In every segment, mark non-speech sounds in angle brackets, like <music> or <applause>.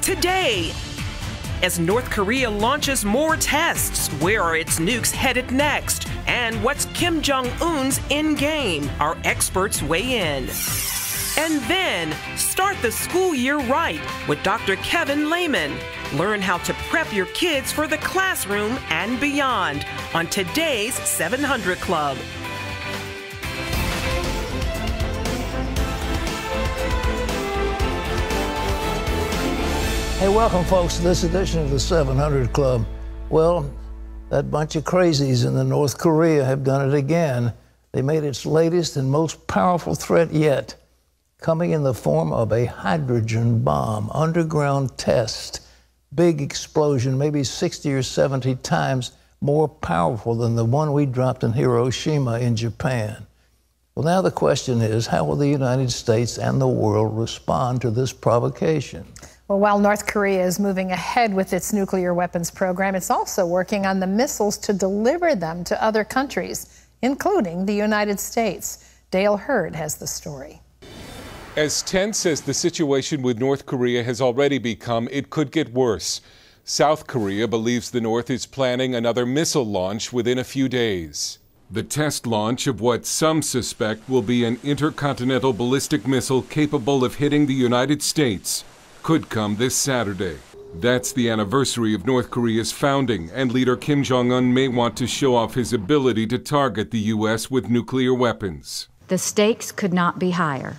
today. As North Korea launches more tests, where are its nukes headed next? And what's Kim Jong un's end game? Our experts weigh in. And then start the school year right with Dr. Kevin Leman. Learn how to prep your kids for the classroom and beyond on today's 700 Club. Hey, welcome, folks, to this edition of the 700 Club. Well, that bunch of crazies in the North Korea have done it again. They made its latest and most powerful threat yet, coming in the form of a hydrogen bomb, underground test, big explosion, maybe 60 or 70 times more powerful than the one we dropped in Hiroshima in Japan. Well, now the question is how will the United States and the world respond to this provocation? Well, while North Korea is moving ahead with its nuclear weapons program, it's also working on the missiles to deliver them to other countries, including the United States. Dale Hurd has the story. As tense as the situation with North Korea has already become, it could get worse. South Korea believes the North is planning another missile launch within a few days. The test launch of what some suspect will be an intercontinental ballistic missile capable of hitting the United States could come this Saturday. That's the anniversary of North Korea's founding, and leader Kim Jong un may want to show off his ability to target the U.S. with nuclear weapons. The stakes could not be higher.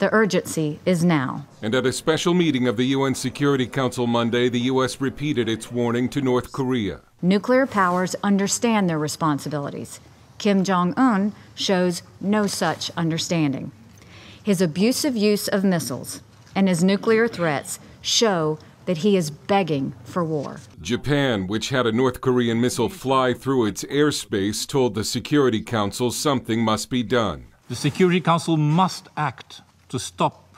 The urgency is now. And at a special meeting of the UN Security Council Monday, the U.S. repeated its warning to North Korea. Nuclear powers understand their responsibilities. Kim Jong un shows no such understanding. His abusive use of missiles, and his nuclear threats show that he is begging for war. Japan, which had a North Korean missile fly through its airspace, told the Security Council something must be done. The Security Council must act to stop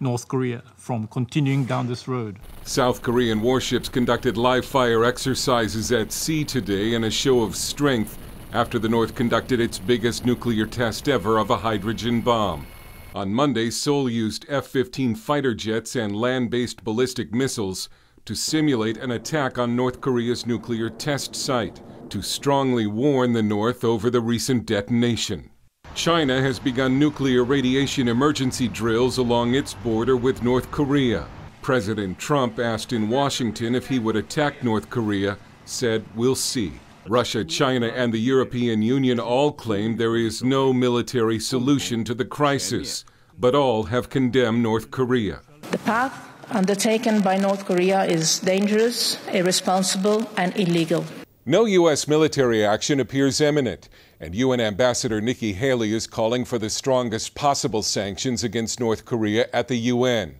North Korea from continuing down this road. South Korean warships conducted live fire exercises at sea today in a show of strength after the North conducted its biggest nuclear test ever of a hydrogen bomb. On Monday, Seoul used F 15 fighter jets and land based ballistic missiles to simulate an attack on North Korea's nuclear test site to strongly warn the North over the recent detonation. China has begun nuclear radiation emergency drills along its border with North Korea. President Trump asked in Washington if he would attack North Korea, said, We'll see. Russia, China, and the European Union all claim there is no military solution to the crisis, but all have condemned North Korea. The path undertaken by North Korea is dangerous, irresponsible, and illegal. No U.S. military action appears imminent, and UN Ambassador Nikki Haley is calling for the strongest possible sanctions against North Korea at the UN,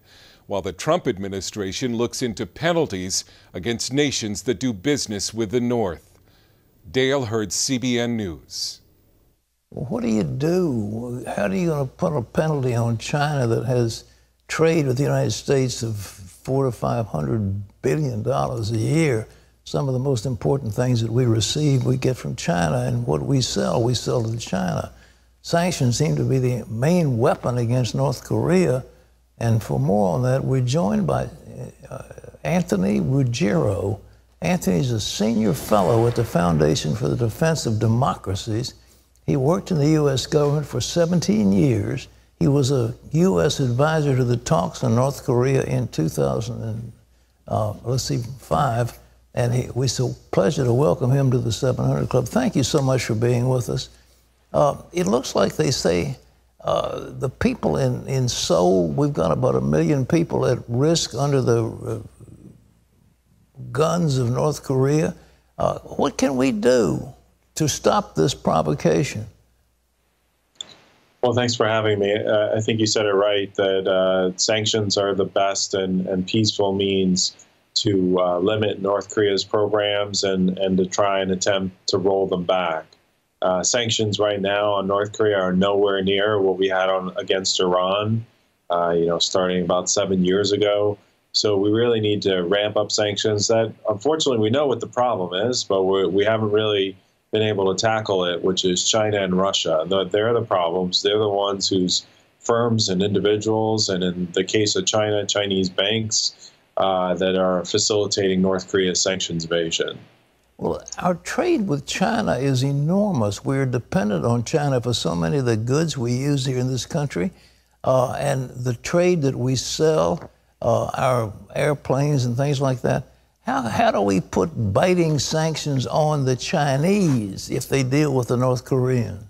while the Trump administration looks into penalties against nations that do business with the North. Dale Hurd CBN News. What do you do? How are you going to put a penalty on China that has trade with the United States of four to five hundred billion dollars a year? Some of the most important things that we receive, we get from China, and what we sell, we sell to China. Sanctions seem to be the main weapon against North Korea. And for more on that, we're joined by uh, Anthony Ruggiero. Anthony is a senior fellow at the Foundation for the Defense of Democracies. He worked in the U.S. government for 17 years. He was a U.S. advisor to the talks on North Korea in 2000 and, uh, let's see, five. And he, so pleasure to welcome him to the 700 Club. Thank you so much for being with us. Uh, it looks like they say uh, the people in, in Seoul, we've got about a million people at risk under the uh, guns of North Korea. Uh, what can we do to stop this provocation? Well, thanks for having me. Uh, I think you said it right that uh, sanctions are the best and, and peaceful means to uh, limit North Korea's programs and, and to try and attempt to roll them back. Uh, sanctions right now on North Korea are nowhere near what we had on against Iran. Uh, you know, starting about seven years ago. So we really need to ramp up sanctions. That unfortunately we know what the problem is, but we have not really been able to tackle it, which is China and Russia. They're the problems. They're the ones whose firms and individuals, and in the case of China, Chinese banks, uh, that are facilitating North Korea's sanctions evasion. Well, our trade with China is enormous. We're dependent on China for so many of the goods we use here in this country. Uh, and the trade that we sell, uh, our airplanes and things like that, how, how do we put biting sanctions on the Chinese if they deal with the North Koreans?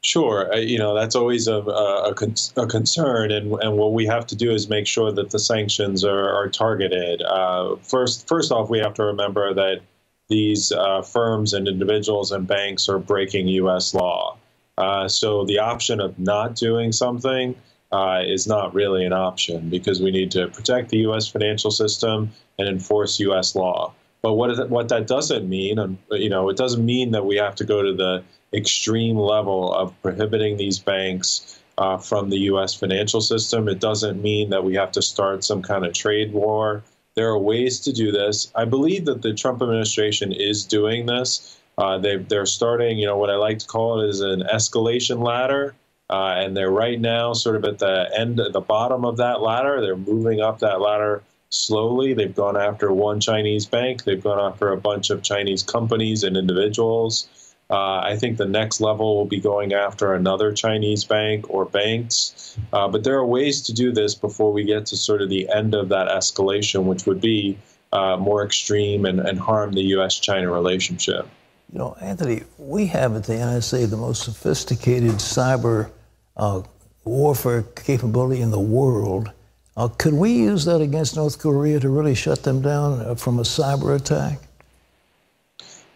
Sure, uh, you know that's always a, a, a, concern, and, and what we have to do is make sure that the sanctions are, are targeted. Uh, first, first off, we have to remember that these uh, firms and individuals and banks are breaking U.S. law. Uh, so the option of not doing something uh, is not really an option because we need to protect the U.S. financial system and enforce U.S. law. But what, is what that doesn't mean, um, you know, it doesn't mean that we have to go to the extreme level of prohibiting these banks uh, from the U.S. financial system. It doesn't mean that we have to start some kind of trade war. There are ways to do this. I believe that the Trump administration is doing this. Uh, they, they're starting, you know, what I like to call it is an escalation ladder. Uh, and they're right now sort of at the end, the bottom of that ladder. They're moving up that ladder slowly. They've gone after one Chinese bank. They've gone after a bunch of Chinese companies and individuals. Uh, I think the next level will be going after another Chinese bank or banks. Uh, but there are ways to do this before we get to sort of the end of that escalation, which would be uh, more extreme and, and harm the U.S. China relationship. You know, Anthony, we have at the NSA the most sophisticated cyber warfare capability in the world. Uh, could we use that against North Korea to really shut them down uh, from a cyber attack?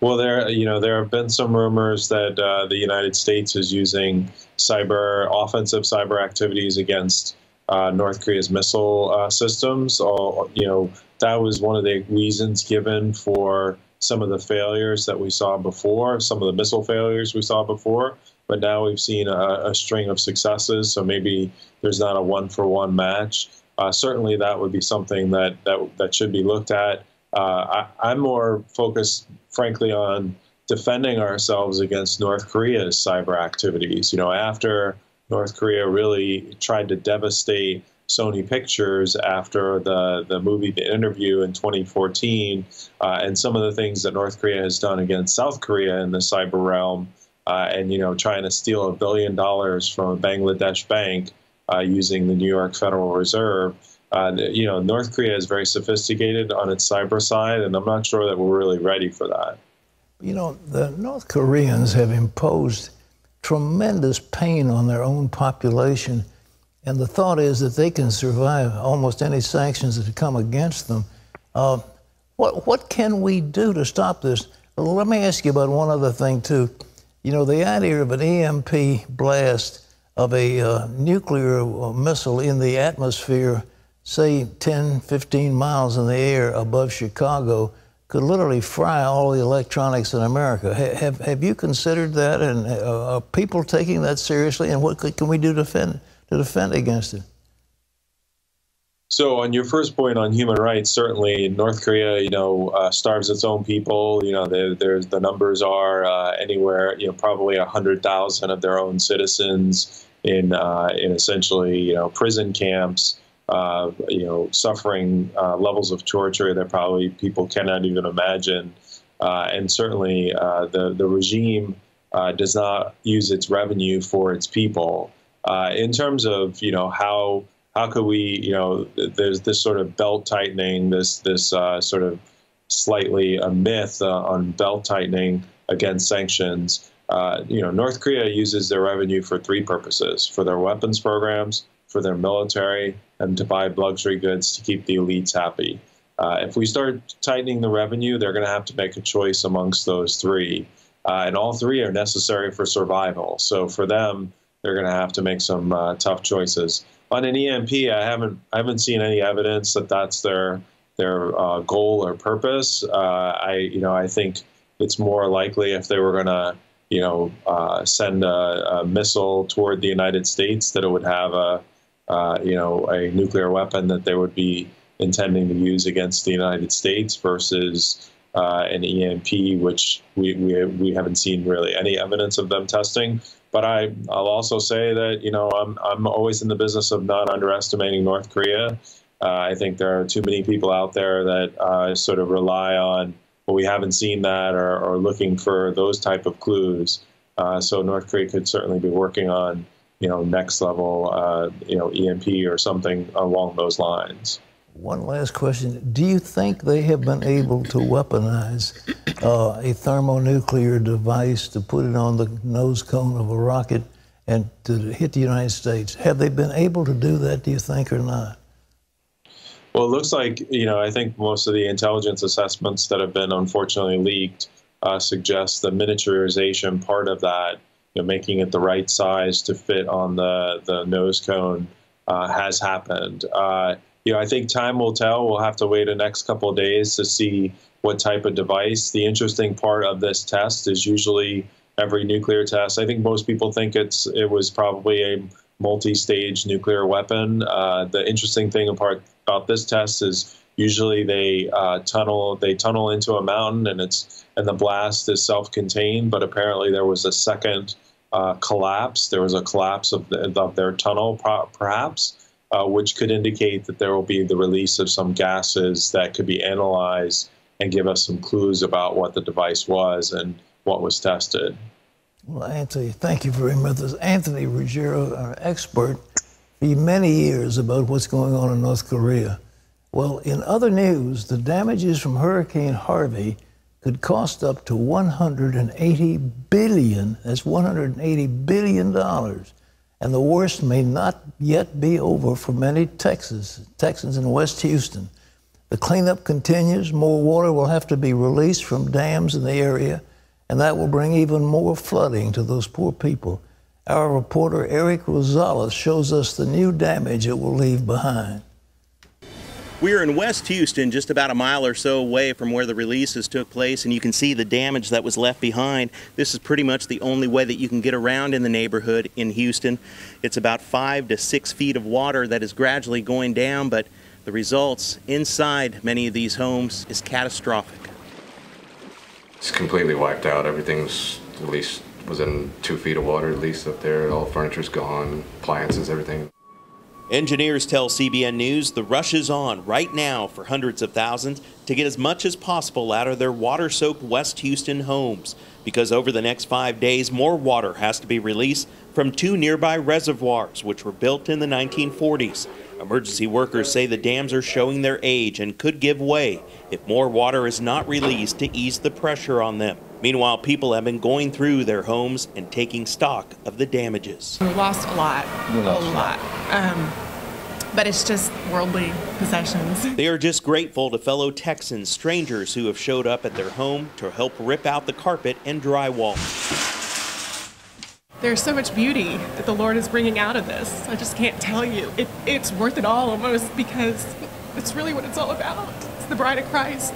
Well, there, you know, there have been some rumors that uh, the United States is using cyber offensive cyber activities against uh, North Korea's missile uh, systems. Or, you know, that was one of the reasons given for some of the failures that we saw before, some of the missile failures we saw before. But now we've seen a, a string of successes, so maybe there's not a one-for-one match. Uh, certainly, that would be something that that that should be looked at. Uh, I, I'm more focused frankly, on defending ourselves against North Korea's cyber activities. You know, after North Korea really tried to devastate Sony Pictures after the, the movie The Interview in 2014, uh, and some of the things that North Korea has done against South Korea in the cyber realm, uh, and you know, trying to steal a billion dollars from a Bangladesh bank uh, using the New York Federal Reserve. Uh, you know, North Korea is very sophisticated on its cyber side, and I'm not sure that we're really ready for that. You know, the North Koreans have imposed tremendous pain on their own population, and the thought is that they can survive almost any sanctions that come against them. Uh, what, what can we do to stop this? Let me ask you about one other thing, too. You know, the idea of an EMP blast of a uh, nuclear uh, missile in the atmosphere say 10, 15 miles in the air above Chicago could literally fry all the electronics in America. Have, have you considered that? And uh, are people taking that seriously? And what can we do to defend, to defend against it? So, on your first point on human rights, certainly North Korea, you know, uh, starves its own people. You know, there's the numbers are uh, anywhere, you know, probably hundred thousand of their own citizens in uh, in essentially, you know, prison camps uh, you know, suffering uh, levels of torture that probably people cannot even imagine. Uh, and certainly the, the regime does not use its revenue for its people. In terms of, you know, how how could we, you know, there's this sort of belt tightening, this this sort of slightly a myth on belt tightening against sanctions. you know, North Korea uses their revenue for three purposes: for their weapons programs, for their military, and to buy luxury goods to keep the elites happy. Uh, if we start tightening the revenue, they're going to have to make a choice amongst those three. Uh, and all three are necessary for survival. So for them, they're going to have to make some uh, tough choices. On an EMP, I haven't I haven't seen any evidence that that's their their uh, goal or purpose. Uh, I you know I think it's more likely if they were going to you know uh, send a, a, missile toward the United States that it would have a uh, you know, a nuclear weapon that they would be intending to use against the United States versus uh, an EMP, which we, we, we haven't seen really any evidence of them testing. But I, I'll also say that, you know, I'm, I'm always in the business of not underestimating North Korea. Uh, I think there are too many people out there that uh, sort of rely on, well, we haven't seen that or, or looking for those type of clues. Uh, so North Korea could certainly be working on, you know, next level, uh, you know, EMP or something along those lines. One last question. Do you think they have been able to weaponize uh, a thermonuclear device to put it on the nose cone of a rocket and to hit the United States? Have they been able to do that, do you think, or not? Well, it looks like, you know, I think most of the intelligence assessments that have been unfortunately leaked uh, suggest the miniaturization part of that, you know, making it the right size to fit on the, the nose cone uh, has happened. Uh, you know, I think time will tell. We'll have to wait the next couple of days to see what type of device. The interesting part of this test is usually every nuclear test. I think most people think it's it was probably a multi-stage nuclear weapon. Uh, the interesting thing about about this test is usually they uh, tunnel they tunnel into a mountain and it's and the blast is self-contained. But apparently there was a second uh, collapse. There was a collapse of, the, of their tunnel, perhaps. Uh, which could indicate that there will be the release of some gases that could be analyzed and give us some clues about what the device was and what was tested. Well, Anthony, thank you very much. Anthony Ruggiero, our expert for many years about what's going on in North Korea. Well, in other news, the damages from Hurricane Harvey could cost up to 180 billion. That's 180 billion dollars. And the worst may not yet be over for many Texas, Texans in West Houston. The cleanup continues. More water will have to be released from dams in the area and that will bring even more flooding to those poor people. Our reporter Eric Rosales shows us the new damage it will leave behind. We are in West Houston, just about a mile or so away from where the releases took place, and you can see the damage that was left behind. This is pretty much the only way that you can get around in the neighborhood in Houston. It's about five to six feet of water that is gradually going down, but the results inside many of these homes is catastrophic. It's completely wiped out. Everything's at least within two feet of water, at least up there. All furniture's gone, appliances, everything. Engineers tell CBN News the rush is on right now for hundreds of thousands to get as much as possible out of their water soaked West Houston homes because over the next five days, more water has to be released from two nearby reservoirs, which were built in the 1940s. Emergency workers say the dams are showing their age and could give way if more water is not released to ease the pressure on them. Meanwhile, people have been going through their homes and taking stock of the damages. We lost a lot, lost a lot. Um, but it's just worldly possessions. They are just grateful to fellow Texans, strangers who have showed up at their home to help rip out the carpet and drywall. There's so much beauty that the Lord is bringing out of this. I just can't tell you. It, it's worth it all almost because it's really what it's all about. It's the bride of Christ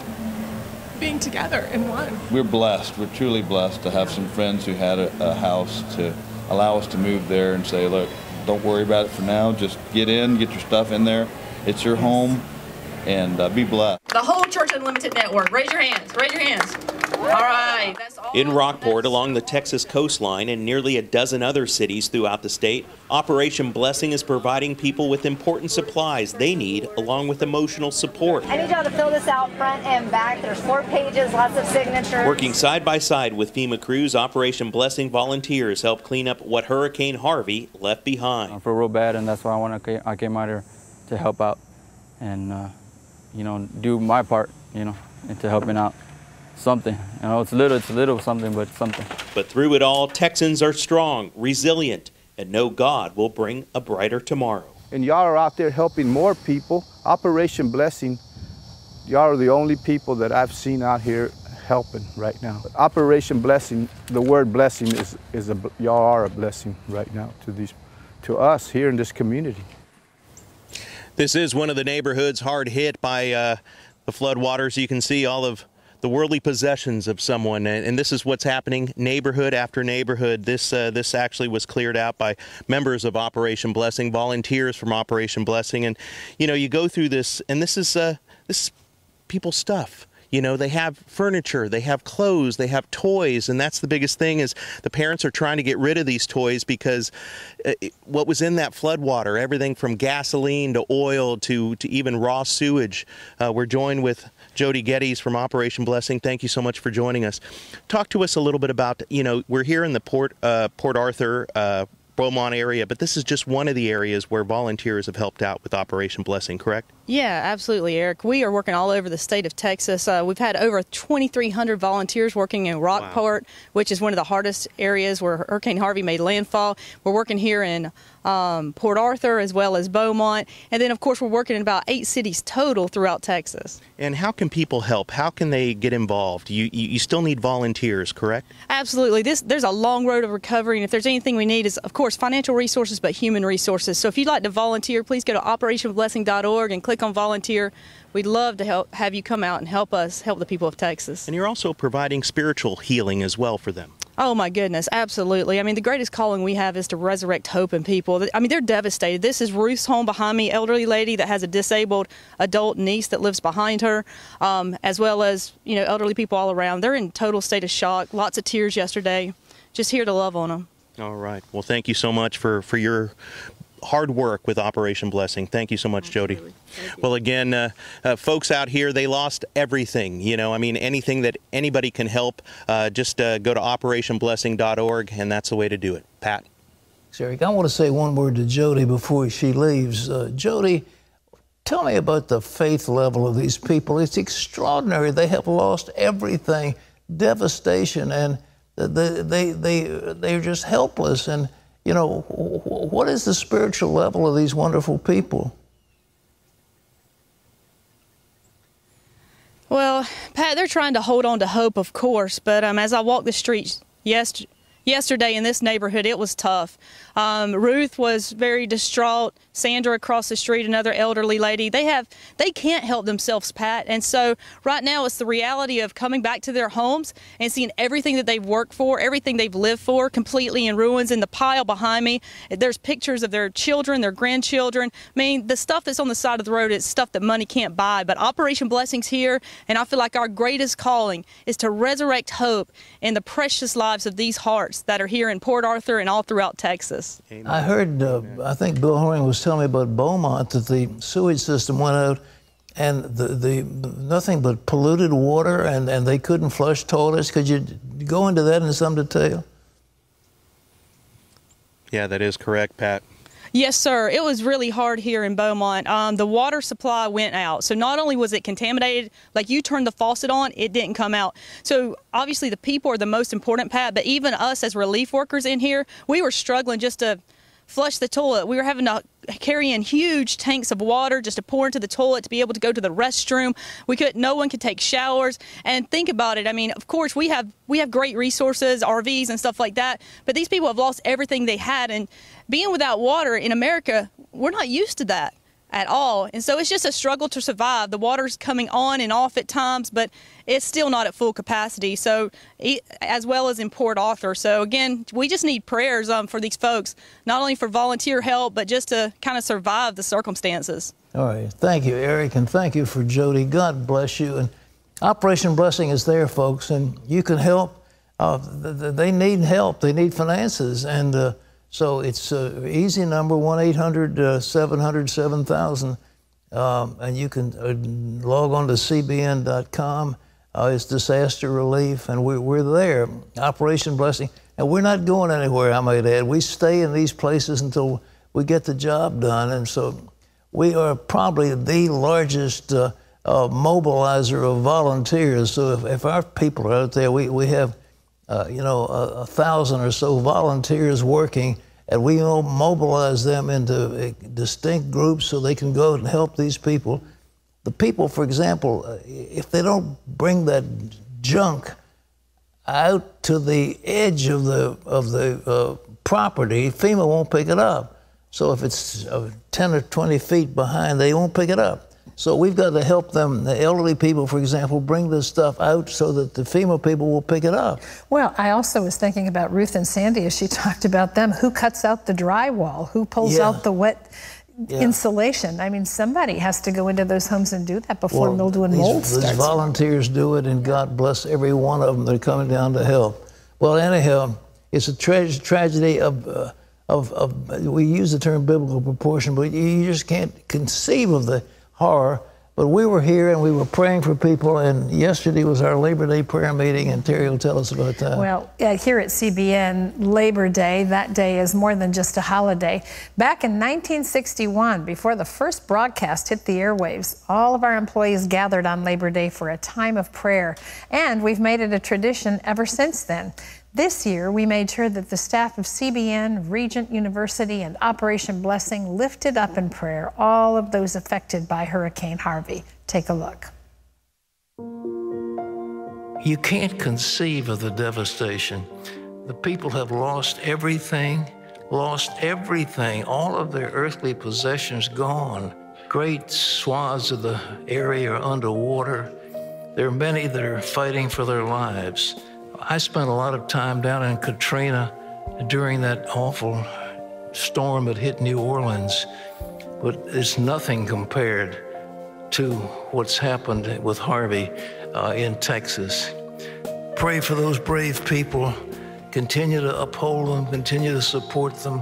being together in one. We're blessed. We're truly blessed to have some friends who had a, a house to allow us to move there and say, look, don't worry about it for now. Just get in, get your stuff in there. It's your home, and uh, be blessed. The whole Church Unlimited network. Raise your hands. Raise your hands. All right. All in Rockport, along the Texas coastline, and nearly a dozen other cities throughout the state, Operation Blessing is providing people with important supplies they need, along with emotional support. I need y'all to fill this out front and back. There's four pages, lots of signatures. Working side by side with FEMA crews, Operation Blessing volunteers help clean up what Hurricane Harvey left behind. I feel real bad, and that's why I want to. I came out here to help out, and uh, you know, do my part, you know, into helping out something. You know, it's little, it's a little something, but something. But through it all, Texans are strong, resilient, and know God will bring a brighter tomorrow. And y'all are out there helping more people. Operation Blessing, y'all are the only people that I've seen out here helping right now. Operation Blessing, the word blessing is, is a, y'all are a blessing right now to these, to us here in this community. This is one of the neighborhoods hard hit by uh, the floodwaters. You can see all of the worldly possessions of someone, and, and, this is what's happening neighborhood after neighborhood. This uh, this actually was cleared out by members of Operation Blessing, volunteers from Operation Blessing, and you know you go through this, and this is uh, this is people's stuff. You know, they have furniture, they have clothes, they have toys, and that's the biggest thing is the parents are trying to get rid of these toys because uh, what was in that flood water, everything from gasoline to oil to, to even raw sewage. Uh, we're joined with Jody Geddes from Operation Blessing. Thank you so much for joining us. Talk to us a little bit about, you know, we're here in the Port uh, Port Arthur uh, Beaumont area, but this is just one of the areas where volunteers have helped out with Operation Blessing, correct? Yeah, absolutely, Eric. We are working all over the state of Texas. Uh, we've had over 2,300 volunteers working in Rockport, wow. which is one of the hardest areas where Hurricane Harvey made landfall. We're working here in um, Port Arthur as well as Beaumont. And then, of course, we're working in about eight cities total throughout Texas. And how can people help? How can they get involved? You, you, you still need volunteers, correct? Absolutely. This There's a long road of recovery. And if there's anything we need is, of course, financial resources, but human resources. So if you'd like to volunteer, please go to operationblessing.org and click on volunteer. We'd love to help have you come out and help us help the people of Texas. And you're also providing spiritual healing as well for them. Oh my goodness, absolutely. I mean, the greatest calling we have is to resurrect hope in people. I mean, they're devastated. This is Ruth's home behind me, elderly lady that has a disabled adult niece that lives behind her, um, as well as you know elderly people all around. They're in total state of shock. Lots of tears yesterday. Just here to love on them. All right. Well, thank you so much for for your hard work with Operation Blessing. Thank you so much, Jody. Well, again, uh, uh, folks out here, they lost everything. You know, I mean, anything that anybody can help, uh, just uh, go to operationblessing.org, and that's the way to do it. Pat? Eric, I want to say one word to Jody before she leaves. Uh, Jody, tell me about the faith level of these people. It's extraordinary. They have lost everything, devastation, and they, they, they, they're just helpless. And you know, what is the spiritual level of these wonderful people? Well, Pat, they're trying to hold on to hope, of course, but um, as I walked the streets yesterday, yesterday in this neighborhood, it was tough. Um, Ruth was very distraught. Sandra across the street, another elderly lady. They have they can't help themselves, Pat. And so right now it's the reality of coming back to their homes and seeing everything that they've worked for, everything they've lived for, completely in ruins. In the pile behind me, there's pictures of their children, their grandchildren. I mean, the stuff that's on the side of the road is stuff that money can't buy. But Operation Blessings here, and I feel like our greatest calling is to resurrect hope in the precious lives of these hearts that are here in Port Arthur and all throughout Texas. Amen. I heard, uh, I think Bill Horan was telling me about Beaumont that the sewage system went out and the, the nothing but polluted water and, and they couldn't flush toilets. Could you go into that in some detail? Yeah, that is correct, Pat. Yes, sir. It was really hard here in Beaumont. Um, the water supply went out. So not only was it contaminated, like you turned the faucet on, it didn't come out. So obviously the people are the most important, Pat, but even us as relief workers in here, we were struggling just to flush the toilet. We were having to carry in huge tanks of water just to pour into the toilet to be able to go to the restroom. We could no one could take showers. And think about it. I mean, of course we have we have great resources, RVs and stuff like that, but these people have lost everything they had and being without water in America, we're not used to that at all. And so it's just a struggle to survive. The water's coming on and off at times, but it's still not at full capacity. So, as well as in Port Arthur. So, again, we just need prayers um, for these folks, not only for volunteer help, but just to kind of survive the circumstances. All right. Thank you, Eric, and thank you for Jody. God bless you. And Operation Blessing is there, folks, and you can help. Uh, they need help, they need finances. And uh, so it's an uh, easy number, 1 800 700 7000. Um, and you can uh, log on to cbn.com. Uh, it's disaster relief, and we, we're there. Operation Blessing. And we're not going anywhere, I might add. We stay in these places until we get the job done. And so we are probably the largest uh, uh, mobilizer of volunteers. So if, if our people are out there, we, we have uh, you know, a, a, thousand or so volunteers working, and we mobilize them into distinct groups so they can go and help these people. The people, for example, uh, if they don't bring that junk out to the edge of the of the uh, property, FEMA won't pick it up. So if it's uh, 10 or 20 feet behind, they won't pick it up. So we've got to help them, the elderly people, for example, bring this stuff out so that the FEMA people will pick it up. Well, I also was thinking about Ruth and Sandy as she <laughs> talked about them. Who cuts out the drywall? Who pulls yeah. out the wet? yeah. insulation. I mean, somebody has to go into those homes and do that before well, mildew and these, mold these volunteers do it, and God bless every one of them that are coming down to help. Well, anyhow, it's a tra- tragedy of, uh, of, of, we use the term biblical proportion, but you just can't conceive of the horror but we were here and we were praying for people, and yesterday was our Labor Day prayer meeting, and Terry will tell us about that. Well, uh, here at CBN, Labor Day, that day is more than just a holiday. Back in 1961, before the first broadcast hit the airwaves, all of our employees gathered on Labor Day for a time of prayer, and we've made it a tradition ever since then. This year, we made sure that the staff of CBN, Regent University, and Operation Blessing lifted up in prayer all of those affected by Hurricane Harvey. Take a look. You can't conceive of the devastation. The people have lost everything, lost everything, all of their earthly possessions gone. Great swaths of the area are underwater. There are many that are fighting for their lives. I spent a lot of time down in Katrina during that awful storm that hit New Orleans, but it's nothing compared to what's happened with Harvey uh, in Texas. Pray for those brave people. Continue to uphold them, continue to support them.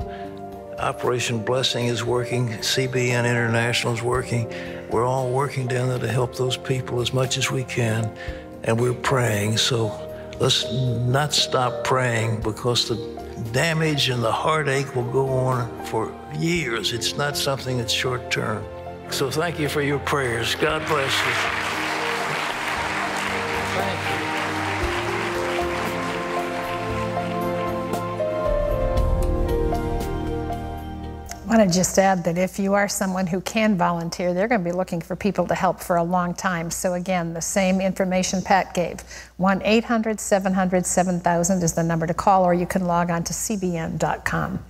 Operation Blessing is working, CBN International is working. We're all working down there to help those people as much as we can, and we're praying. So Let's not stop praying because the damage and the heartache will go on for years. It's not something that's short term. So thank you for your prayers. God bless you. Want to just add that if you are someone who can volunteer, they're going to be looking for people to help for a long time. So again, the same information Pat gave. 1-800-700-7000 is the number to call, or you can log on to cbn.com.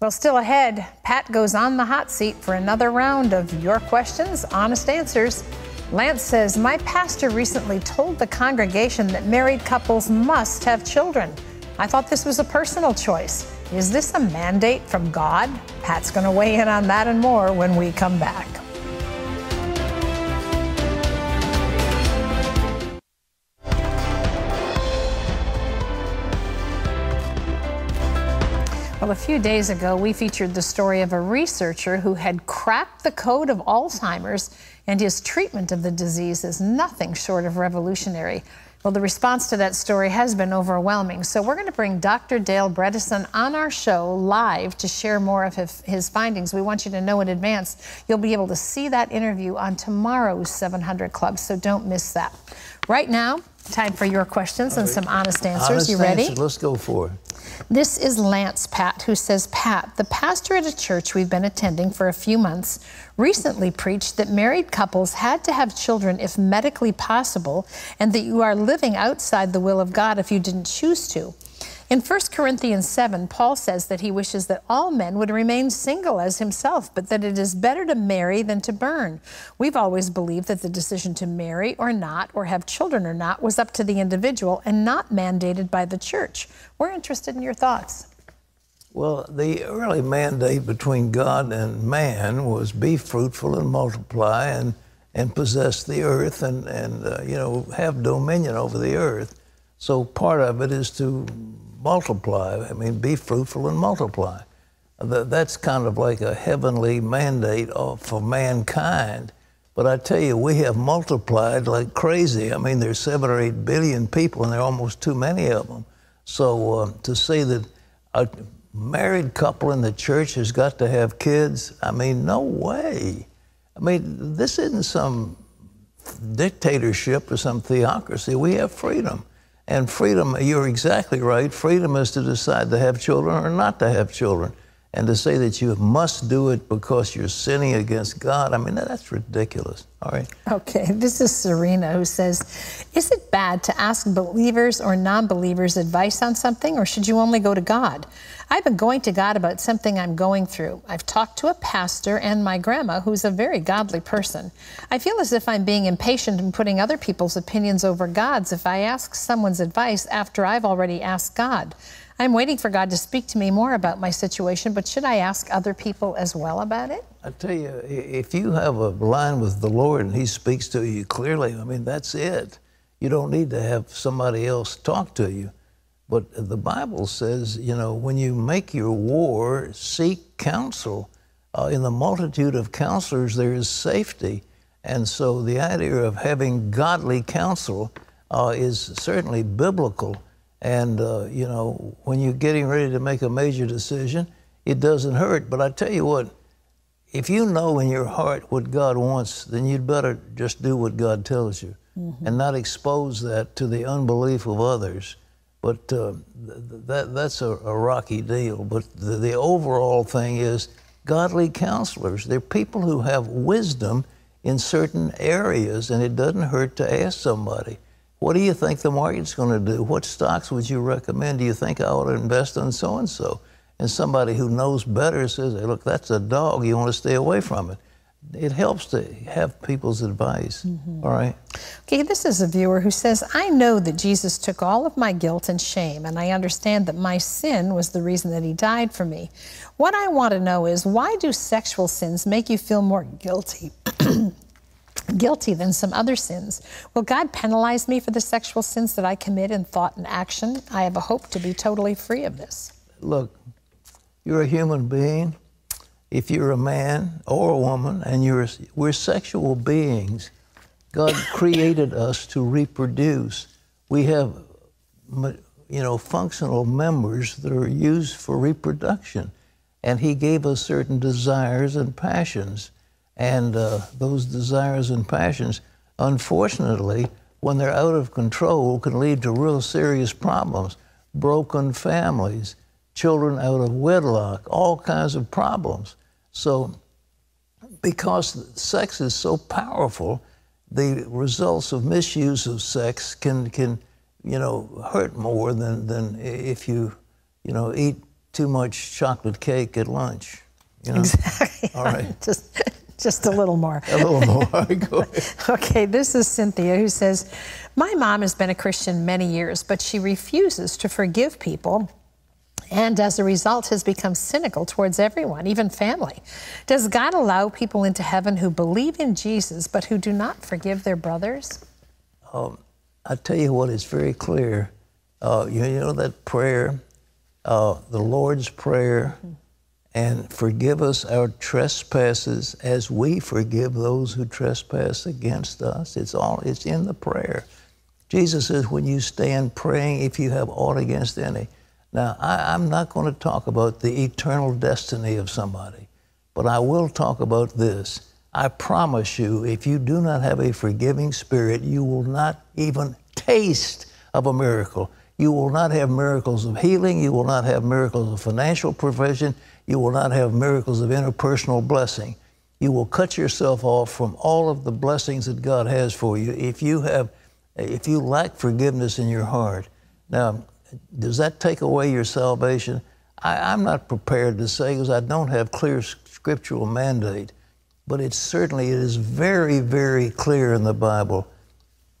Well, still ahead, Pat goes on the hot seat for another round of your questions, honest answers. Lance says, My pastor recently told the congregation that married couples must have children. I thought this was a personal choice. Is this a mandate from God? Pat's going to weigh in on that and more when we come back. Well, a few days ago, we featured the story of a researcher who had cracked the code of Alzheimer's, and his treatment of the disease is nothing short of revolutionary. Well, the response to that story has been overwhelming. So we're going to bring Dr. Dale Bredesen on our show live to share more of his, his, findings. We want you to know in advance. You'll be able to see that interview on tomorrow's 700 Club, so don't miss that. Right now, time for your questions and some honest answers. Honest you ready? Answer. Let's go for it. This is Lance Pat, who says, Pat, the pastor at a church we've been attending for a few months recently preached that married couples had to have children if medically possible, and that you are living outside the will of God if you didn't choose to. In 1 Corinthians 7, Paul says that he wishes that all men would remain single as himself, but that it is better to marry than to burn. We've always believed that the decision to marry or not, or have children or not, was up to the individual and not mandated by the church. We're interested in your thoughts. Well, the early mandate between God and man was be fruitful and multiply and, and possess the earth and, and uh, you know, have dominion over the earth. So part of it is to multiply. I mean, be fruitful and multiply. That's kind of like a heavenly mandate for mankind. But I tell you, we have multiplied like crazy. I mean, there's seven or eight billion people, and there are almost too many of them. So uh, to say that a married couple in the church has got to have kids, I mean, no way. I mean, this isn't some dictatorship or some theocracy. We have freedom. And freedom, you're exactly right. Freedom is to decide to have children or not to have children. And to say that you must do it because you're sinning against God, I mean, that's ridiculous. All right. Okay, this is Serena who says Is it bad to ask believers or non believers advice on something, or should you only go to God? I've been going to God about something I'm going through. I've talked to a pastor and my grandma, who's a very godly person. I feel as if I'm being impatient and putting other people's opinions over God's if I ask someone's advice after I've already asked God. I'm waiting for God to speak to me more about my situation, but should I ask other people as well about it? I tell you, if you have a line with the Lord and He speaks to you clearly, I mean, that's it. You don't need to have somebody else talk to you. But the Bible says, you know, when you make your war, seek counsel. Uh, in the multitude of counselors, there is safety. And so the idea of having godly counsel uh, is certainly biblical. And, uh, you know, when you're getting ready to make a major decision, it doesn't hurt. But I tell you what, if you know in your heart what God wants, then you'd better just do what God tells you mm-hmm. and not expose that to the unbelief of others. But uh, th- that, that's a, a, rocky deal. But the, the overall thing is godly counselors. They're people who have wisdom in certain areas, and it doesn't hurt to ask somebody, what do you think the market's going to do? What stocks would you recommend? Do you think I ought to invest in so and so? And somebody who knows better says, hey, look, that's a dog. You want to stay away from it. It helps to have people's advice. Mm-hmm. All right. Okay, this is a viewer who says, I know that Jesus took all of my guilt and shame, and I understand that my sin was the reason that he died for me. What I want to know is why do sexual sins make you feel more guilty? <clears throat> guilty than some other sins. Will God penalize me for the sexual sins that I commit in thought and action? I have a hope to be totally free of this. Look, you're a human being. If you're a man or a woman, and you're we're sexual beings, God <coughs> created us to reproduce. We have, you know, functional members that are used for reproduction, and He gave us certain desires and passions, and uh, those desires and passions, unfortunately, when they're out of control, can lead to real serious problems, broken families children out of wedlock, all kinds of problems. So, because sex is so powerful, the results of misuse of sex can, can you know, hurt more than, than if you, you know, eat too much chocolate cake at lunch. You know? Exactly. All right. <laughs> just, just a little more. a little more. <laughs> Okay, this is Cynthia who says, My mom has been a Christian many years, but she refuses to forgive people and as a result has become cynical towards everyone, even family. Does God allow people into heaven who believe in Jesus but who do not forgive their brothers? Um, I tell you what, it's very clear. Uh, you, you, know that prayer, uh, the Lord's Prayer, and forgive us our trespasses as we forgive those who trespass against us. It's all, it's in the prayer. Jesus says, when you stand praying, if you have aught against any, now, I, am not going to talk about the eternal destiny of somebody, but I will talk about this. I promise you, if you do not have a forgiving spirit, you will not even taste of a miracle. You will not have miracles of healing. You will not have miracles of financial provision. You will not have miracles of interpersonal blessing. You will cut yourself off from all of the blessings that God has for you if you have, if you lack forgiveness in your heart. Now, does that take away your salvation? I, am not prepared to say because I don't have clear scriptural mandate, but it certainly it is very, very clear in the Bible.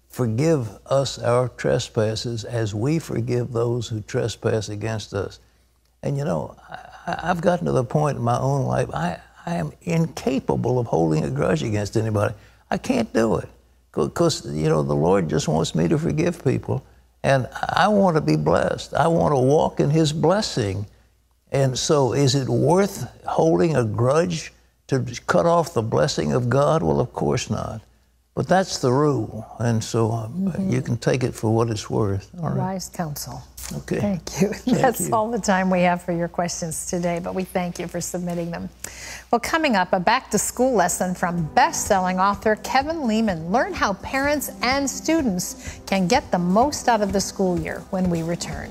Forgive us our trespasses as we forgive those who trespass against us. And you know, I, have gotten to the point in my own life, I, I am incapable of holding a grudge against anybody. I can't do it because, you know, the Lord just wants me to forgive people. And I want to be blessed. I want to walk in His blessing. And so, is it worth holding a grudge to cut off the blessing of God? Well, of course not. But that's the rule. And so um, mm-hmm. you can take it for what it's worth. All right. Wise counsel. Okay. Thank you. Thank That's you. all the time we have for your questions today, but we thank you for submitting them. Well, coming up, a back to school lesson from best selling author Kevin Leman. Learn how parents and students can get the most out of the school year when we return.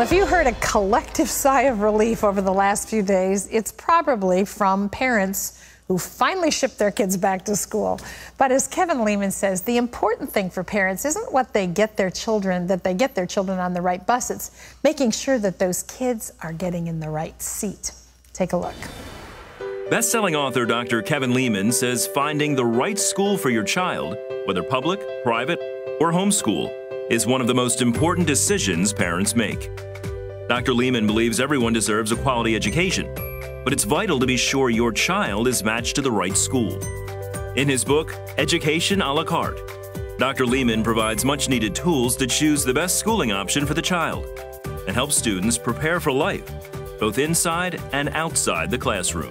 Well, if you heard a collective sigh of relief over the last few days, it's probably from parents who finally shipped their kids back to school. But as Kevin Leman says, the important thing for parents isn't what they get their children, that they get their children on the right bus. It's making sure that those kids are getting in the right seat. Take a look. Best-selling author Dr. Kevin Leman says finding the right school for your child, whether public, private, or homeschool, is one of the most important decisions parents make. Dr. Leman believes everyone deserves a quality education, but it's vital to be sure your child is matched to the right school. In his book, Education a la carte, Dr. Leman provides much needed tools to choose the best schooling option for the child and helps students prepare for life, both inside and outside the classroom.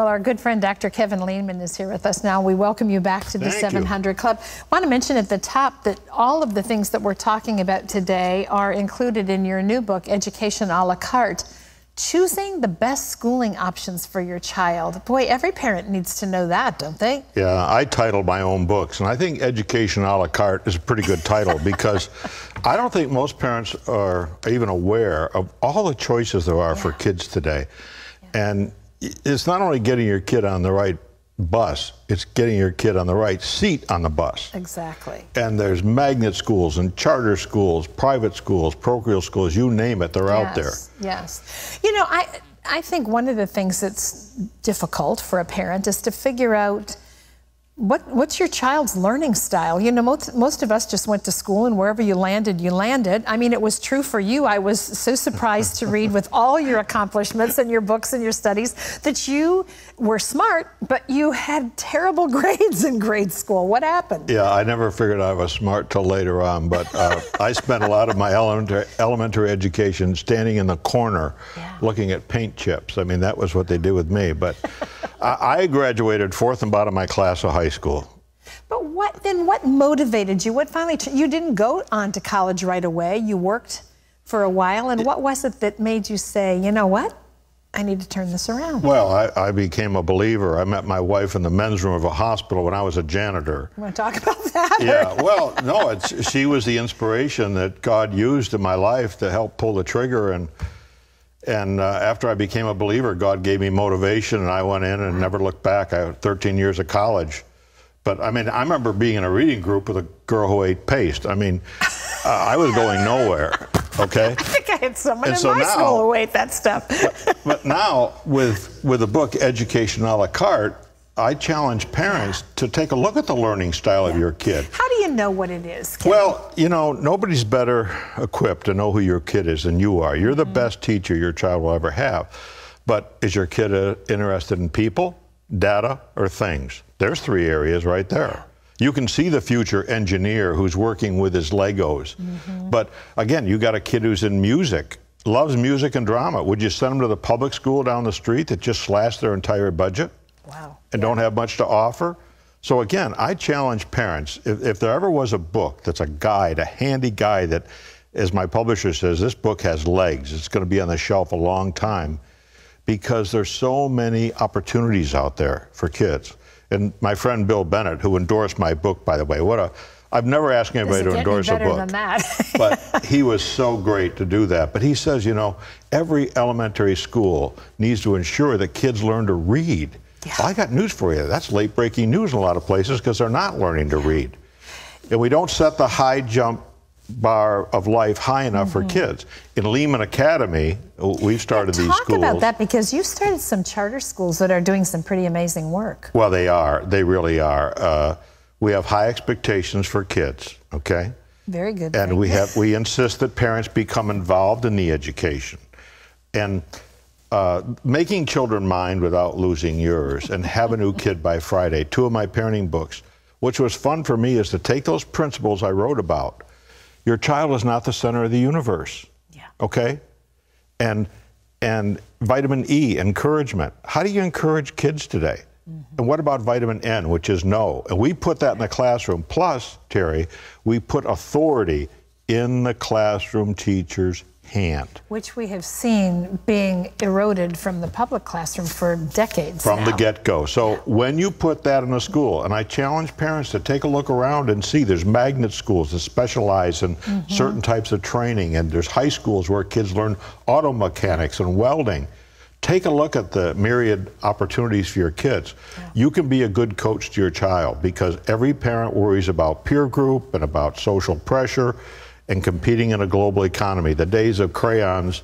Well, our good friend Dr. Kevin Leman is here with us now. We welcome you back to the Thank 700 Club. I want to mention at the top that all of the things that we're talking about today are included in your new book, Education a la carte. Choosing the best schooling options for your child. Boy, every parent needs to know that, don't they? Yeah, I title my own books, and I think Education a la carte is a pretty good title <laughs> because I don't think most parents are even aware of all the choices there are for kids today. And it's not only getting your kid on the right bus, it's getting your kid on the right seat on the bus. Exactly. And there's magnet schools and charter schools, private schools, parochial schools, you name it, they're out there. Yes, Yes. You know, I I think one of the things that's difficult for a parent is to figure out what what's your child's learning style. You know, most most of us just went to school and wherever you landed, you landed. I mean, it was true for you. I was so surprised to read with all your accomplishments and your books and your studies that you were smart, but you had terrible <laughs> grades in grade school. What happened? Yeah, I never figured I was smart till later on, but uh, <laughs> I spent a lot of my elementary, elementary education standing in the corner looking at paint chips. I mean, that was what they did with me. But I, I graduated fourth and bottom of my class of high school. But what then? What motivated you? What finally? you didn't go on to college right away. You worked for a while, and what was it that made you say, you know what? I need to turn this around. Well, I, I became a believer. I met my wife in the men's room of a hospital when I was a janitor. You want to talk about that? Yeah, well, no, it's, she was the inspiration that God used in my life to help pull the trigger. And, and uh, after I became a believer, God gave me motivation, and I went in and never looked back. I had 13 years of college. But I mean, I remember being in a reading group with a girl who ate paste. I mean, uh, I was going nowhere. Okay. <laughs> I think I had someone And in so my now- school who ate that stuff. <laughs> But now, with with the book Education a la carte, I challenge parents to take a look at the learning style of your kid. How do you know what it is? Well, you know, nobody's better equipped to know who your kid is than you are. You're the best teacher your child will ever have. But is your kid uh, interested in people, data, or things? There's three areas right there. You can see the future engineer who's working with his Legos. Mm-hmm. But again, you got a kid who's in music, loves music and drama. Would you send them to the public school down the street that just slashed their entire budget? Wow. and don't have much to offer. So again, I challenge parents, if, if there ever was a book that's a guide, a handy guide that, as my publisher says, this book has legs, it's going to be on the shelf a long time because there's so many opportunities out there for kids. And my friend Bill Bennett, who endorsed my book, by the way, what a, I've never asked anybody to endorse a book <laughs> but he was so great to do that. But he says, you know, every elementary school needs to ensure that kids learn to read. Well, I got news for you. That's late breaking news in a lot of places because they're not learning to read. And we don't set the high jump bar of life high enough for kids. In Leman Academy, we've started these schools. Talk about that because you started some charter schools that are doing some pretty amazing work. Well, they are. They really are. Uh, we have high expectations for kids, okay? Very good. And we have we insist that parents become involved in the education, and uh, making children mind without losing yours, and have a new kid by Friday. Two of my parenting books, which was fun for me, is to take those principles I wrote about. Your child is not the center of the universe. Yeah. Okay. And and vitamin E, encouragement. How do you encourage kids today? Mm-hmm. And what about vitamin N, which is no? And we put that in the classroom. Plus, Terry, we put authority in the classroom teacher's hand Which we have seen being eroded from the public classroom for decades. from the get go. So when you put that in a school, and I challenge parents to take a look around and see there's magnet schools that specialize in Mhm. certain types of training, and there's high schools where kids learn auto mechanics and welding. take a look at the myriad opportunities for your kids. You can be a good coach to your child because every parent worries about peer group and about social pressure and competing in a global economy. The days of crayons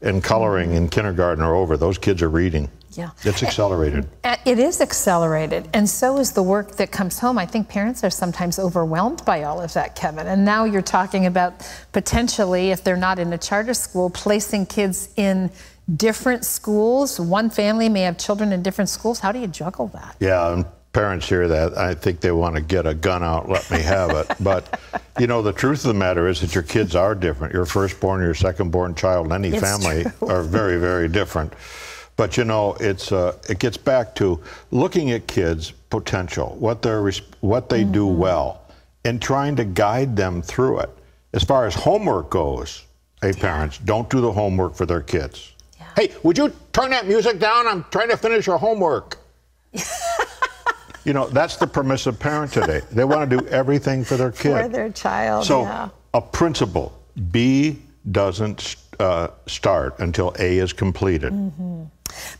and coloring in kindergarten are over. Those kids are reading. Yeah. It's accelerated. <laughs> It is accelerated, and so is the work that comes home. I think parents are sometimes overwhelmed by all of that, Kevin. And now you're talking about potentially, if they're not in a charter school, placing kids in different schools. One family may have children in different schools. How do you juggle that? Yeah, parents hear that. I think they want to get a gun out, let me have it. <laughs> But, you know, the truth of the matter is that your kids are different. Your firstborn, your secondborn child in any It's family true. are very, very different. But, you know, it's, uh, it gets back to looking at kids' potential, what, they're, what they do well, and trying to guide them through it. As far as homework goes, hey, parents, don't do the homework for their kids. Hey, would you turn that music down? I'm trying to finish your homework. <laughs> You know, that's the permissive parent today. They want to do everything for their <laughs> kid. For their child, so, yeah. a principle B doesn't uh, start until A is completed. Mm-hmm.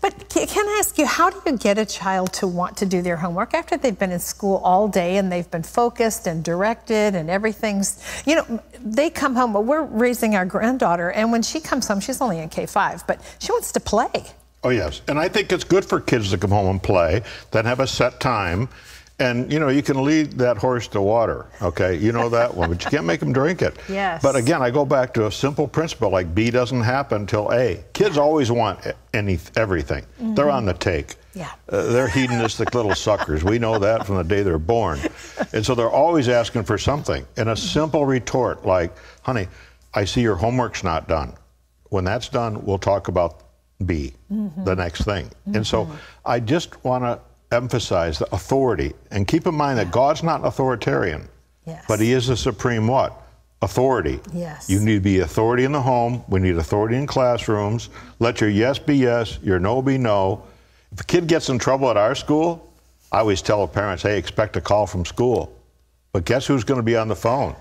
But ca- can I ask you, how do you get a child to want to do their homework after they've been in school all day and they've been focused and directed and everything's, you know, they come home, well, we're raising our granddaughter, and when she comes home, she's only in K 5, but she wants to play. Oh, yes. And I think it's good for kids to come home and play, then have a set time. And, you know, you can lead that horse to water, okay? You know that one, but you can't make them drink it. <laughs> Yes. But again, I go back to a simple principle like B doesn't happen till A. Kids always want any everything. They're Mhm. on the take. Yeah. Uh, they're hedonistic little suckers. We know that from the day they're born. And so they're always asking for something. And a simple retort like, honey, I see your homework's not done. When that's done, we'll talk about B, Mhm. the next thing. And so I just want to emphasize the authority. And keep in mind that God's not an authoritarian, but He is the supreme what? Authority. Yes. You need to be authority in the home. We need authority in classrooms. Let your yes be yes, your no be no. If a kid gets in trouble at our school, I always tell parents, hey, expect a call from school. But guess who's going to be on the phone?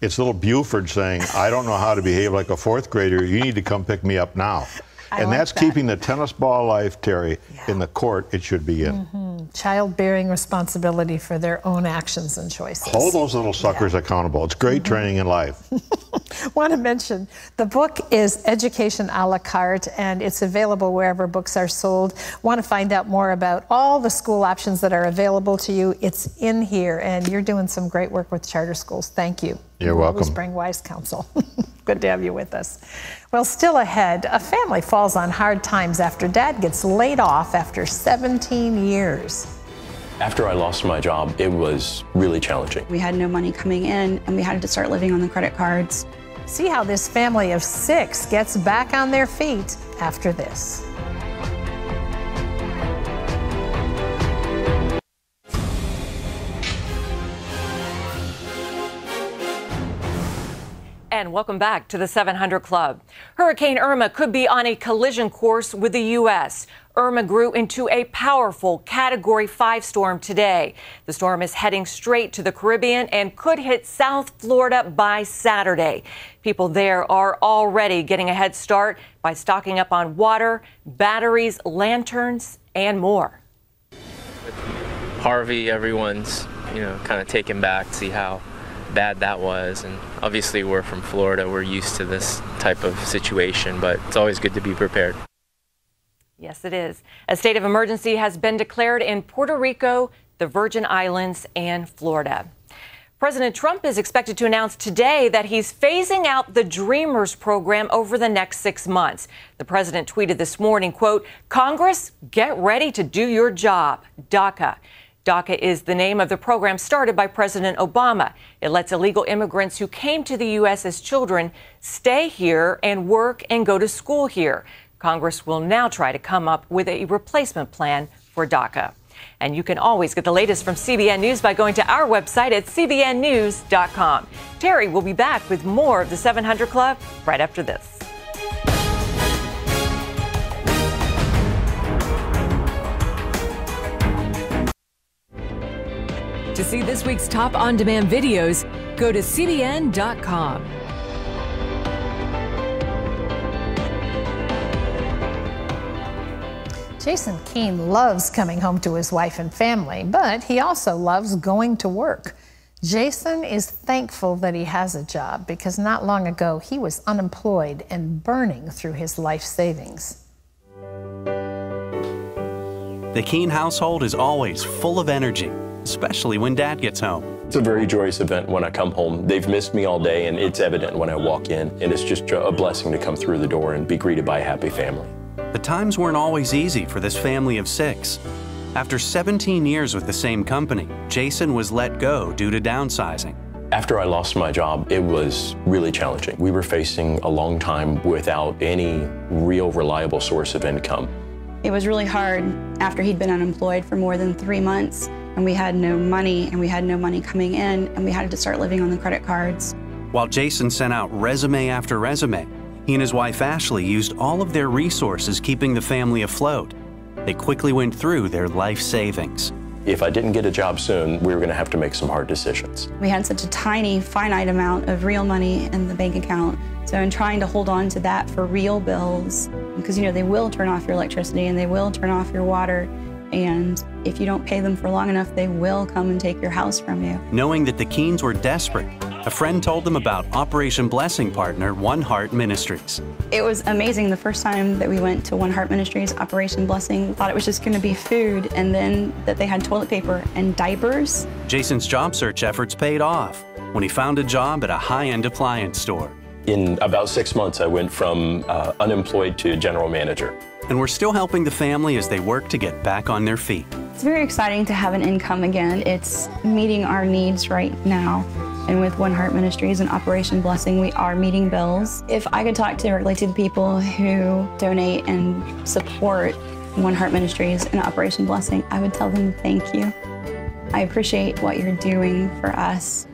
It's little Buford saying, I don't know how to behave like a fourth grader. You need to come pick me up now. I and that's that. keeping the tennis ball life, Terry, in the court it should be in. Mhm. Child bearing responsibility for their own actions and choices. Hold those little suckers accountable. It's great Mm-hmm. training in life. <laughs> want to mention the book is Education a la carte and it's available wherever books are sold. Want to find out more about all the school options that are available to you? It's in here and you're doing some great work with charter schools. Thank you. You're You always welcome. bring wise counsel. <laughs> Good to have you with us. Well, still ahead, a family falls on hard times after dad gets laid off after 17 years. After I lost my job, it was really challenging. We had no money coming in, and we had to start living on the credit cards. See how this family of six gets back on their feet after this. And welcome back to the 700 Club. Hurricane Irma could be on a collision course with the U.S. Irma grew into a powerful Category 5 storm today. The storm is heading straight to the Caribbean and could hit South Florida by Saturday. People there are already getting a head start by stocking up on water, batteries, lanterns, and more. Harvey, everyone's, you know, kind of taken back, see how bad that was. And obviously, we're from Florida, we're used to this type of situation, but it's always good to be prepared. Yes, it is. A state of emergency has been declared in Puerto Rico, the Virgin Islands, and Florida. President Trump is expected to announce today that he's phasing out the Dreamers program over the next six months. The president tweeted this morning, quote, Congress, get ready to do your job. DACA. DACA is the name of the program started by President Obama. It lets illegal immigrants who came to the U.S. as children stay here and work and go to school here. Congress will now try to come up with a replacement plan for DACA. And you can always get the latest from CBN News by going to our website at cbnnews.com. Terry will be back with more of the 700 Club right after this. To see this week's top on demand videos, go to CBN.com. Jason Keene loves coming home to his wife and family, but he also loves going to work. Jason is thankful that he has a job because not long ago he was unemployed and burning through his life savings. The Keene household is always full of energy, especially when dad gets home. It's a very joyous event when I come home. They've missed me all day, and it's evident when I walk in. And it's just a blessing to come through the door and be greeted by a happy family. The times weren't always easy for this family of six. After 17 years with the same company, Jason was let go due to downsizing. After I lost my job, it was really challenging. We were facing a long time without any real reliable source of income. It was really hard after he'd been unemployed for more than three months and we had no money and we had no money coming in and we had to start living on the credit cards. While Jason sent out resume after resume, he and his wife Ashley used all of their resources keeping the family afloat. They quickly went through their life savings. If I didn't get a job soon, we were going to have to make some hard decisions. We had such a tiny, finite amount of real money in the bank account. So in trying to hold on to that for real bills, because you know they will turn off your electricity and they will turn off your water, and if you don't pay them for long enough, they will come and take your house from you. Knowing that the Keenes were desperate, a friend told them about Operation Blessing partner One Heart Ministries. It was amazing the first time that we went to One Heart Ministries, Operation Blessing. Thought it was just going to be food, and then that they had toilet paper and diapers. Jason's job search efforts paid off when he found a job at a high end appliance store. In about six months, I went from uh, unemployed to general manager. And we're still helping the family as they work to get back on their feet. It's very exciting to have an income again. It's meeting our needs right now. And with One Heart Ministries and Operation Blessing, we are meeting bills. If I could talk directly to the people who donate and support One Heart Ministries and Operation Blessing, I would tell them thank you. I appreciate what you're doing for us.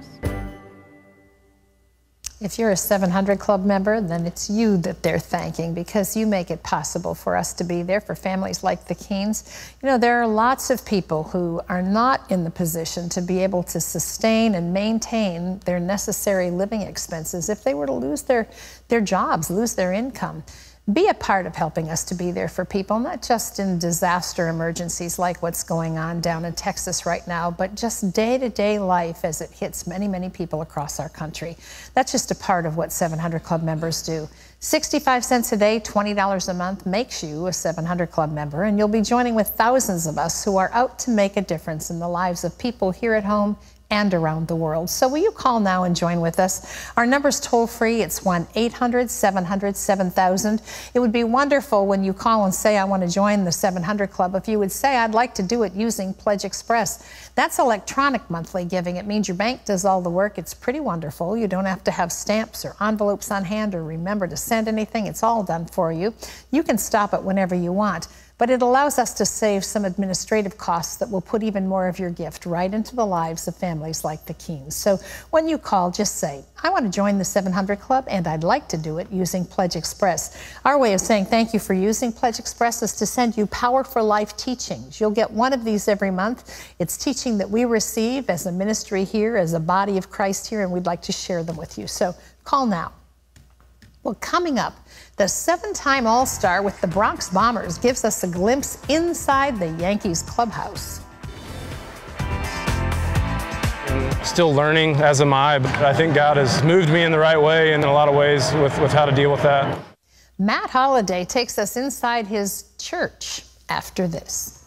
If you're a 700 Club member, then it's you that they're thanking because you make it possible for us to be there for families like the Keenes. You know, there are lots of people who are not in the position to be able to sustain and maintain their necessary living expenses if they were to lose their, their jobs, lose their income be a part of helping us to be there for people, not just in disaster emergencies like what's going on down in Texas right now, but just day to day life as it hits many, many people across our country. That's just a part of what 700 Club members do. 65 cents a day, $20 a month makes you a 700 Club member, and you'll be joining with thousands of us who are out to make a difference in the lives of people here at home and around the world. So will you call now and join with us? Our number's toll free. It's 1 800 700 7000. It would be wonderful when you call and say, I want to join the 700 Club. If you would say, I'd like to do it using Pledge Express. That's electronic monthly giving. It means your bank does all the work. It's pretty wonderful. You don't have to have stamps or envelopes on hand or remember to send anything. It's all done for you. You can stop it whenever you want but it allows us to save some administrative costs that will put even more of your gift right into the lives of families like the Keenes. So when you call, just say, I want to join the 700 Club and I'd like to do it using Pledge Express. Our way of saying thank you for using Pledge Express is to send you Power for Life teachings. You'll get one of these every month. It's teaching that we receive as a ministry here, as a body of Christ here, and we'd like to share them with you. So call now. Well, coming up, the seven time All Star with the Bronx Bombers gives us a glimpse inside the Yankees clubhouse. Still learning, as am I, but I think God has moved me in the right way in a lot of ways with, with how to deal with that. Matt Holliday takes us inside his church after this.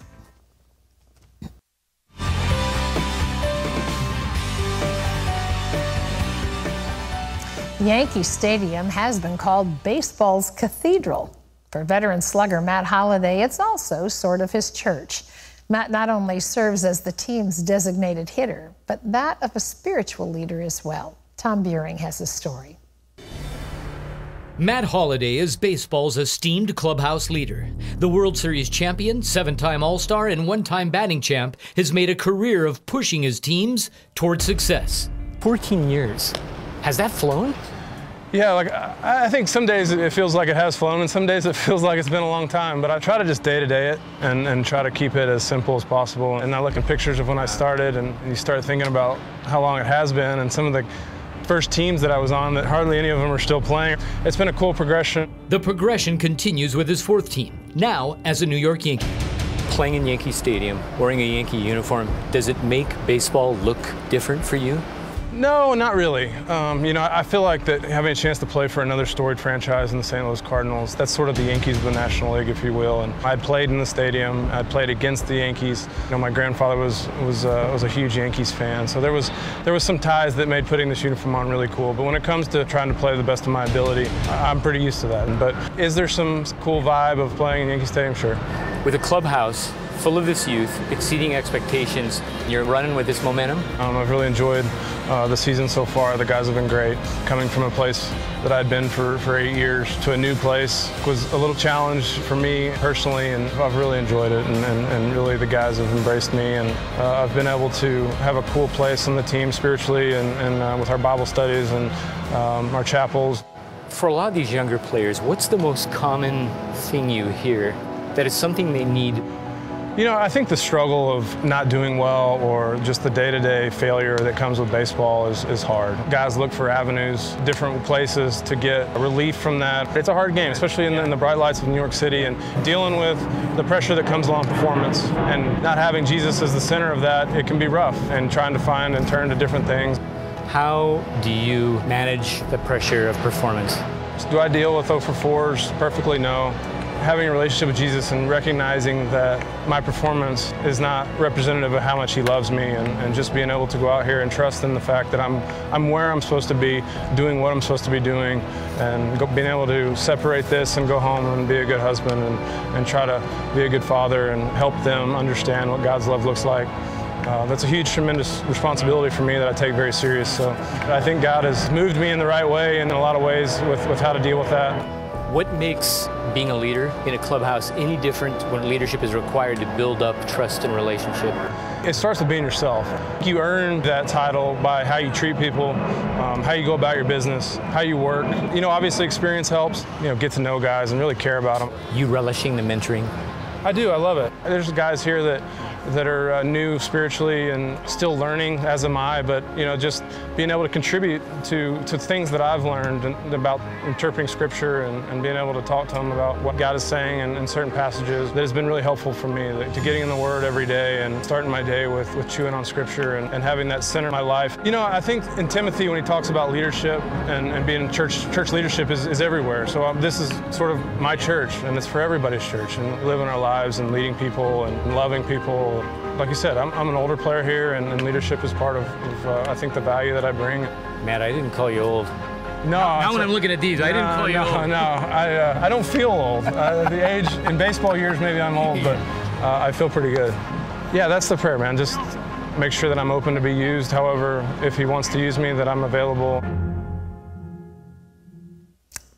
Yankee Stadium has been called baseball's cathedral. For veteran slugger Matt Holliday, it's also sort of his church. Matt not only serves as the team's designated hitter, but that of a spiritual leader as well. Tom Buring has the story. Matt Holliday is baseball's esteemed clubhouse leader. The World Series champion, seven time All Star, and one time batting champ has made a career of pushing his teams toward success. 14 years. Has that flown? Yeah, like I think some days it feels like it has flown, and some days it feels like it's been a long time. But I try to just day to day it and, and try to keep it as simple as possible. And I look at pictures of when I started, and, and you start thinking about how long it has been, and some of the first teams that I was on that hardly any of them are still playing. It's been a cool progression. The progression continues with his fourth team. now as a New York Yankee. Playing in Yankee Stadium, wearing a Yankee uniform, does it make baseball look different for you? No, not really. Um, you know, I feel like that having a chance to play for another storied franchise in the St. Louis Cardinals, that's sort of the Yankees of the National League, if you will. And I'd played in the stadium. I'd played against the Yankees. You know, my grandfather was was uh, was a huge Yankees fan, so there was there was some ties that made putting this uniform on really cool. But when it comes to trying to play the best of my ability, I'm pretty used to that. But is there some cool vibe of playing in Yankee Stadium? Sure. With a clubhouse full of this youth, exceeding expectations, you're running with this momentum? Um, I've really enjoyed uh, the season so far. The guys have been great. Coming from a place that I'd been for, for eight years to a new place was a little challenge for me personally, and I've really enjoyed it. And, and, and really, the guys have embraced me, and uh, I've been able to have a cool place on the team spiritually and, and uh, with our Bible studies and um, our chapels. For a lot of these younger players, what's the most common thing you hear that is something they need you know, I think the struggle of not doing well or just the day-to-day failure that comes with baseball is, is hard. Guys look for avenues, different places to get relief from that. It's a hard game, especially in the, in the bright lights of New York City and dealing with the pressure that comes along performance and not having Jesus as the center of that, it can be rough and trying to find and turn to different things. How do you manage the pressure of performance? Do I deal with 0 for 4s? Perfectly no having a relationship with Jesus and recognizing that my performance is not representative of how much he loves me and, and, just being able to go out here and trust in the fact that I'm, I'm where I'm supposed to be, doing what I'm supposed to be doing, and go, being able to separate this and go home and be a good husband and, and try to be a good father and help them understand what God's love looks like. Uh, that's a huge, tremendous responsibility for me that I take very serious. So I think God has moved me in the right way in a lot of ways with, with how to deal with that. What makes being a leader in a clubhouse any different when leadership is required to build up trust and relationship? It starts with being yourself. You earn that title by how you treat people, um, how you go about your business, how you work. You know, obviously experience helps. You know, get to know guys and really care about them. You relishing the mentoring? I do. I love it. There's guys here that that are uh, new spiritually and still learning, as am I. But you know, just being able to contribute to to things that I've learned about interpreting Scripture and, and being able to talk to them about what God is saying in, in certain passages that has been really helpful for me. To getting in the Word every day and starting my day with, with chewing on Scripture and, and having that center in my life. You know, I think in Timothy when he talks about leadership and, and being church church leadership is, is everywhere. So um, this is sort of my church, and it's for everybody's church, and living our lives and leading people and loving people like you said, I'm, I'm an older player here, and, and leadership is part of, of uh, I think, the value that I bring. Matt, I didn't call you old. No. Now when I'm looking at these, no, I didn't call you no, old. No, I, uh, I don't feel old. Uh, the age, in baseball years, maybe I'm old, but uh, I feel pretty good. Yeah, that's the prayer, man. Just make sure that I'm open to be used. However, if he wants to use me, that I'm available.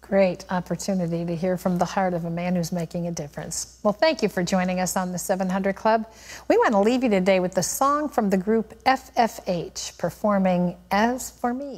Great opportunity to hear from the heart of a man who's making a difference. Well, thank you for joining us on the 700 Club. We want to leave you today with the song from the group FFH performing As For Me.